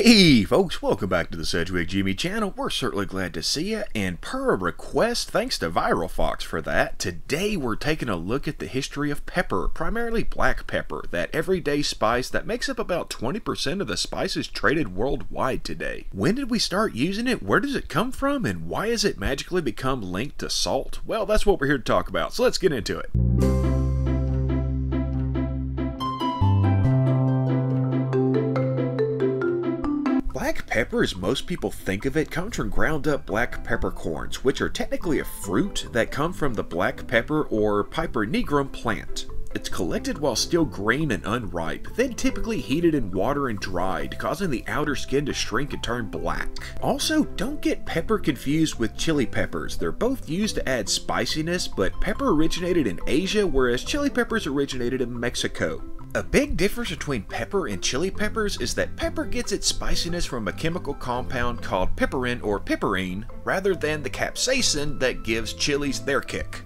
Hey folks, welcome back to the Squirreled History channel. We're certainly glad to see you, and per request, thanks to ViralFox for that, today we're taking a look at the history of pepper, primarily black pepper, that everyday spice that makes up about 20% of the spices traded worldwide today. When did we start using it, where does it come from, and why has it magically become linked to salt? Well, that's what we're here to talk about, so let's get into it. Pepper, as most people think of it, comes from ground up black peppercorns, which are technically a fruit that come from the black pepper or Piper nigrum plant. It's collected while still green and unripe, then typically heated in water and dried, causing the outer skin to shrink and turn black. Also, don't get pepper confused with chili peppers. They're both used to add spiciness, but pepper originated in Asia, whereas chili peppers originated in Mexico. A big difference between pepper and chili peppers is that pepper gets its spiciness from a chemical compound called piperin or piperine, rather than the capsaicin that gives chilies their kick.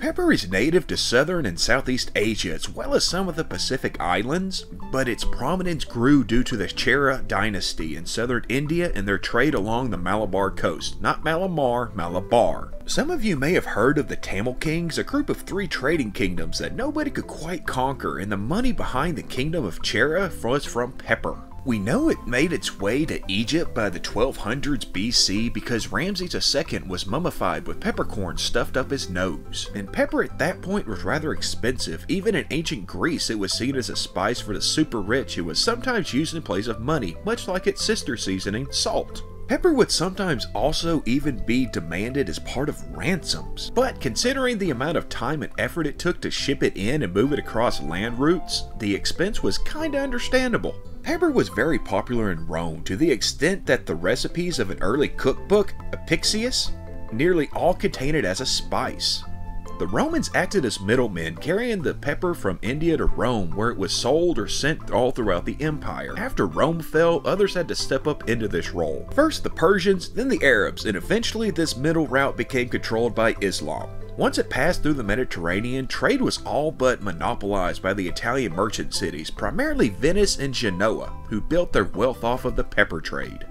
Pepper is native to southern and southeast Asia as well as some of the Pacific Islands, but its prominence grew due to the Chera dynasty in southern India and their trade along the Malabar coast. Not Malamar, Malabar. Some of you may have heard of the Tamil Kings, a group of three trading kingdoms that nobody could quite conquer, and the money behind the kingdom of Chera was from pepper. We know it made its way to Egypt by the 1200s BC because Ramses II was mummified with peppercorn stuffed up his nose. And pepper at that point was rather expensive. Even in ancient Greece, it was seen as a spice for the super rich who was sometimes used in place of money, much like its sister seasoning, salt. Pepper would sometimes also even be demanded as part of ransoms. But considering the amount of time and effort it took to ship it in and move it across land routes, the expense was kinda understandable. Pepper was very popular in Rome to the extent that the recipes of an early cookbook, Apicius, nearly all contain it as a spice. The Romans acted as middlemen, carrying the pepper from India to Rome, where it was sold or sent all throughout the empire. After Rome fell, others had to step up into this role. First the Persians, then the Arabs, and eventually this middle route became controlled by Islam. Once it passed through the Mediterranean, trade was all but monopolized by the Italian merchant cities, primarily Venice and Genoa, who built their wealth off of the pepper trade.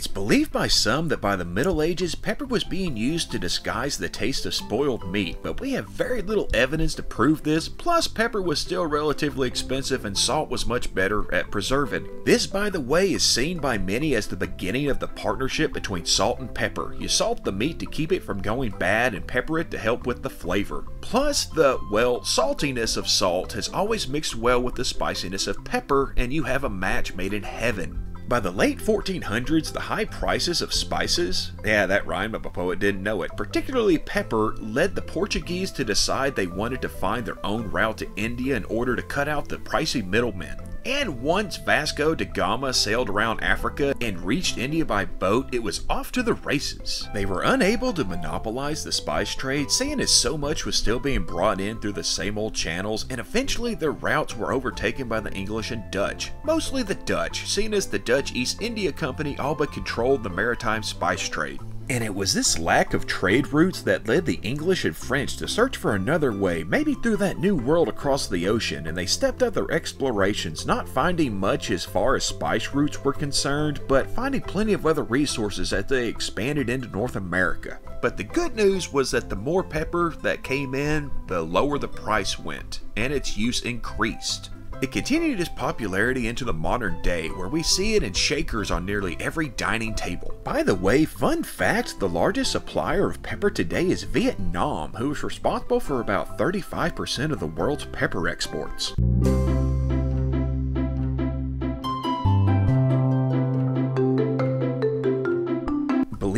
It's believed by some that by the Middle Ages, pepper was being used to disguise the taste of spoiled meat, but we have very little evidence to prove this, plus pepper was still relatively expensive and salt was much better at preserving. This, by the way, is seen by many as the beginning of the partnership between salt and pepper. You salt the meat to keep it from going bad and pepper it to help with the flavor. Plus, the, well, saltiness of salt has always mixed well with the spiciness of pepper, and you have a match made in heaven. By the late 1400s, the high prices of spices, yeah, that rhymed, but the poet didn't know it, particularly pepper, led the Portuguese to decide they wanted to find their own route to India in order to cut out the pricey middlemen. And once Vasco da Gama sailed around Africa and reached India by boat, it was off to the races. They were unable to monopolize the spice trade, seeing as so much was still being brought in through the same old channels, and eventually their routes were overtaken by the English and Dutch. Mostly the Dutch, seeing as the Dutch East India Company all but controlled the maritime spice trade. And it was this lack of trade routes that led the English and French to search for another way, maybe through that new world across the ocean, and they stepped up their explorations, not finding much as far as spice routes were concerned, but finding plenty of other resources as they expanded into North America. But the good news was that the more pepper that came in, the lower the price went, and its use increased. It continued its popularity into the modern day, where we see it in shakers on nearly every dining table. By the way, fun fact, the largest supplier of pepper today is Vietnam, who is responsible for about 35% of the world's pepper exports.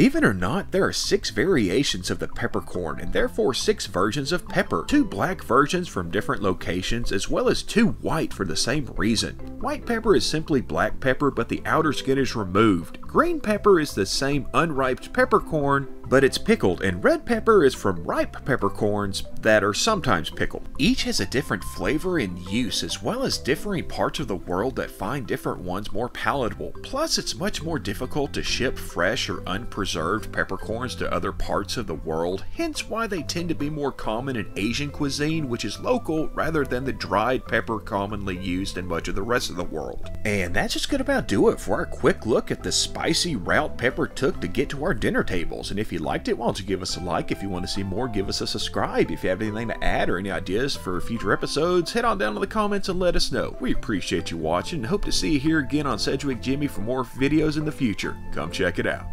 Believe it or not, there are six variations of the peppercorn, and therefore six versions of pepper. Two black versions from different locations, as well as two white for the same reason. White pepper is simply black pepper, but the outer skin is removed. Green pepper is the same unripe peppercorn, but it's pickled, and red pepper is from ripe peppercorns that are sometimes pickled. Each has a different flavor and use, as well as differing parts of the world that find different ones more palatable. Plus, it's much more difficult to ship fresh or unpreserved peppercorns to other parts of the world, hence why they tend to be more common in Asian cuisine, which is local, rather than the dried pepper commonly used in much of the rest of the world. And that's just gonna about do it for our quick look at the spicy route Pepper took to get to our dinner tables. And if you liked it, why don't you give us a like? If you want to see more, give us a subscribe. If you have anything to add or any ideas for future episodes, head on down to the comments and let us know. We appreciate you watching and hope to see you here again on Squirreled History for more videos in the future. Come check it out.